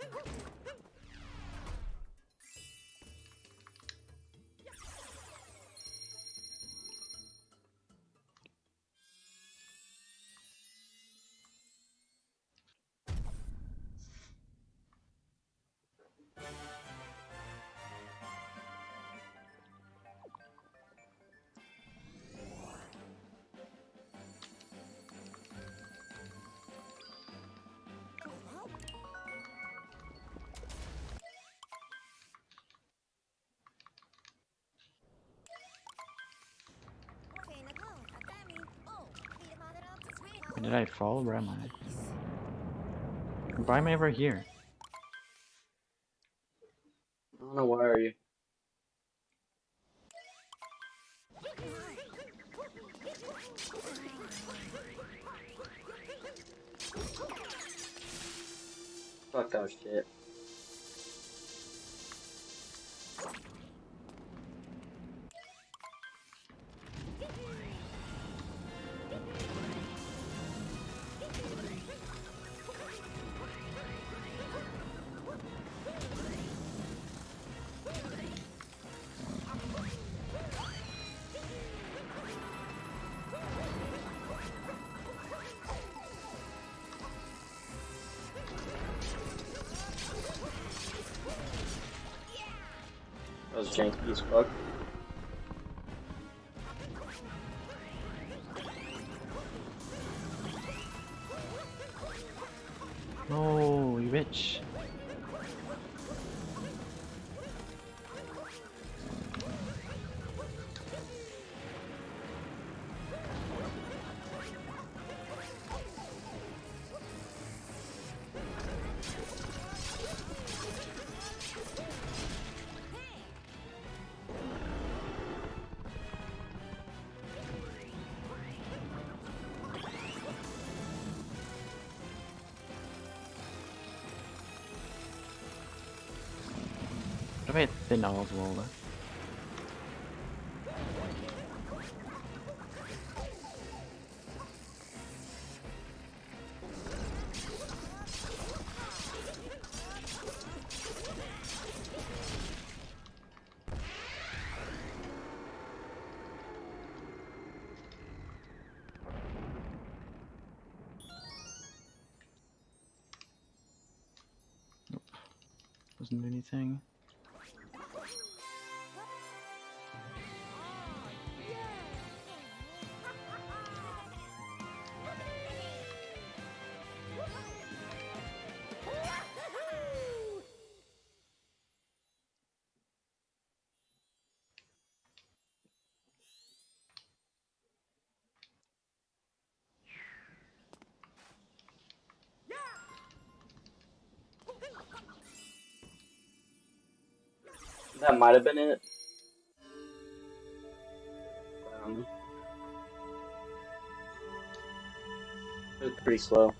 Where did I fall? Where am I? Why am I ever here? I don't know where are you. Fuck that shit. Was janky as fuck. No, you bitch. Vad vet den avvalda? Nope. Doesn't do anything. That might have been it. Um, it was pretty slow.